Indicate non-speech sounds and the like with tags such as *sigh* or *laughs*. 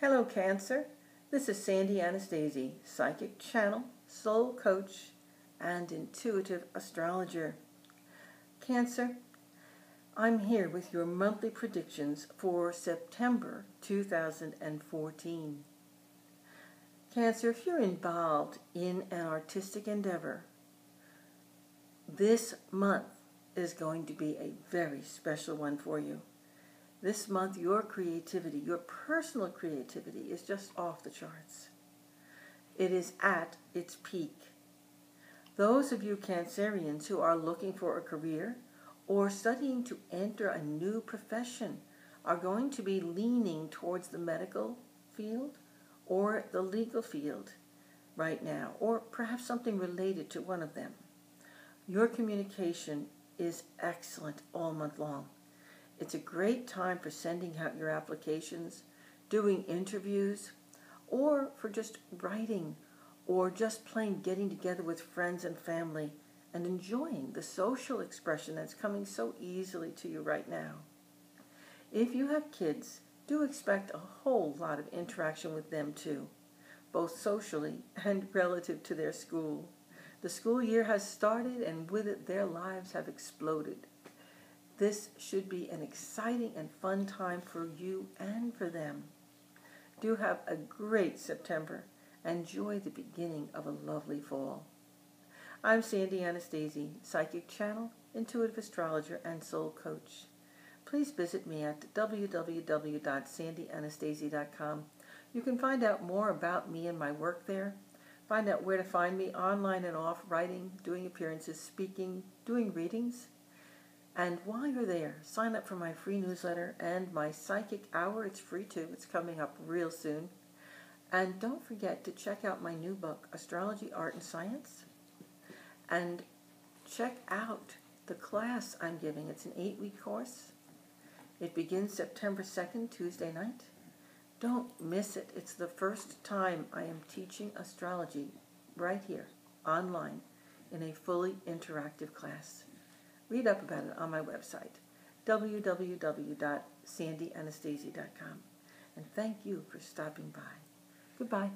Hello, Cancer. This is Sandy Anastasi, psychic channel, soul coach, and intuitive astrologer. Cancer, I'm here with your monthly predictions for September 2014. Cancer, if you're involved in an artistic endeavor, this month is going to be a very special one for you. This month, your creativity, your personal creativity, is just off the charts. It is at its peak. Those of you Cancerians who are looking for a career or studying to enter a new profession are going to be leaning towards the medical field or the legal field right now, or perhaps something related to one of them. Your communication is excellent all month long. It's a great time for sending out your applications, doing interviews, or for just writing or just plain getting together with friends and family and enjoying the social expression that's coming so easily to you right now. If you have kids, do expect a whole lot of interaction with them too, both socially and *laughs* relative to their school. The school year has started and with it their lives have exploded. This should be an exciting and fun time for you and for them. Do have a great September. Enjoy the beginning of a lovely fall. I'm Sandy Anastasi, Psychic Channel, Intuitive Astrologer, and Soul Coach. Please visit me at www.sandyanastasi.com. You can find out more about me and my work there. Find out where to find me online and off, writing, doing appearances, speaking, doing readings, and while you're there, sign up for my free newsletter and my psychic hour. It's free too. It's coming up real soon. And don't forget to check out my new book, Astrology, Art, and Science. And check out the class I'm giving. It's an eight week course. It begins September 2nd, Tuesday night. Don't miss it. It's the first time I am teaching astrology right here, online, in a fully interactive class. Read up about it on my website, www.sandyanastasi.com. And thank you for stopping by. Goodbye.